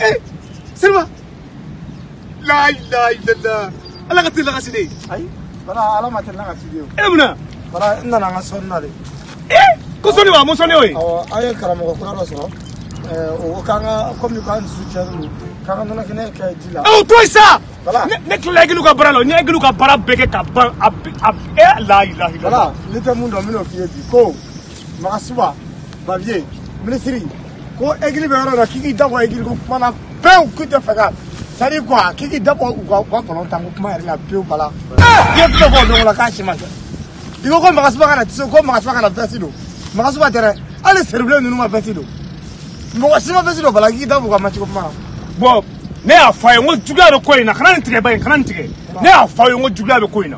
eh sirima la ilaha illallah ala ka telila ka side ayi bala ala ma telila ka side e eh, muna bala n nana n ka sɔnni na de eh ko sɔnni wa mo sɔnni eh, o ye awɔ an ye karamɔgɔ kura dɔ sɔrɔ ɛɛ o k'an ka komi k'an dusu cɛ do k'an ka nɔnɔ kɛnɛ kɛ ji la aw to yen sa bala ne tilala egilu ka baara la n ye egilu ka baara bɛɛ kɛ ka ban a a e la ilaha illallah bala ne tɛ mun dɔn n bɛn'o f'i ye bi ko magasuba babiye minisiri ko egili bɛ yɔrɔ la k'i k'i dabɔ egili ko kuma na pewu k'i tɛ fɛ ka sadi kuwa k'i k'i dabɔ u ka u ka kɔlɔn tan ko kuma yɛrɛ la pewu bala i ye kuma fɔ o don o la k'a si ma kɛ i ko ko magasuba ka na tise ko magasuba ka na vɛsi don magasuba tɛ dɛ hali seribile ninnu ma vɛsi don mɔgɔ si ma vɛsi don bala k'i dabɔ u ka macogo kuma na. bɔn ne y'a fɔ a ye n ko juguya bɛ ko in na kana nin tigɛ ba in kana nin tigɛ ne y'a fɔ a ye n ko juguya bɛ ko in na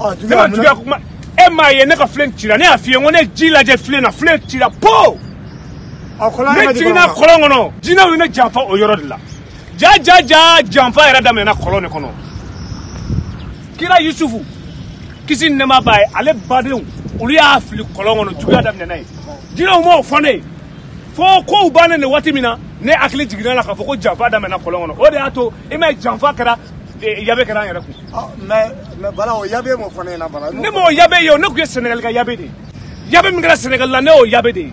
ah, ne ma juguya kuma e m'a ye ne ka filen cira ne y'a f'i ye n ko ne ji lajɛ filen na filen cira po. ne jiginna kɔlɔn kɔnɔ jinɛw ye ne janfa o yɔrɔ de la ja ja ja janfa yɛrɛ daminɛna kɔlɔn de kɔnɔ kira yusufu kisi nɛma b'a ye ale badenw olu y'a fili kɔlɔn kɔnɔ juguya daminɛna ye jinɛw m'o fɔ ne ye fo kow bannen de waati min na ne hakili jiginna la k'a fɔ ko janfa daminɛna kɔlɔn kɔnɔ o de y'a to i m'a ye janfa kɛra e, yabe kɛra an yɛrɛ kun. mɛ mɛ bala o yabe m'o fɔ ne ɲɛna bala. ne m'o yabe ye o ne tun ye sɛnɛgali ka yabe de ye yabe min kɛra sɛnɛgali la ne y'o yabe de ye.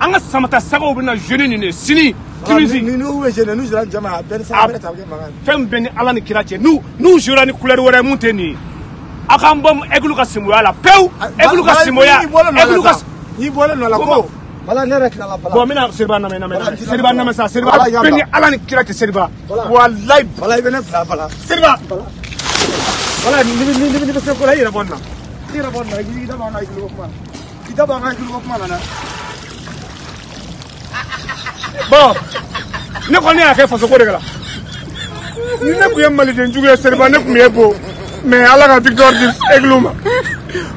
an ka samata sagaw bɛna jeune nin ne sini tunisi fɛn bɛɛ ni ala ni kira cɛ n'u n'u jouera ni couleur wɛrɛ mun tɛ nin a k'an bɔ ɛgulu ka sinboya la pewu ɛgulu ka sinboya n'i bala bala seriba sa seriba ala ni kira cɛ seriba walayi bala bala seriba bala ni ni ni ni Bon, bo, nekwa ne a ke foso kore kala. Ne nekwe yaman li tenjou ki a serba nekwe me po. Me ala ka dik do dik e glouman.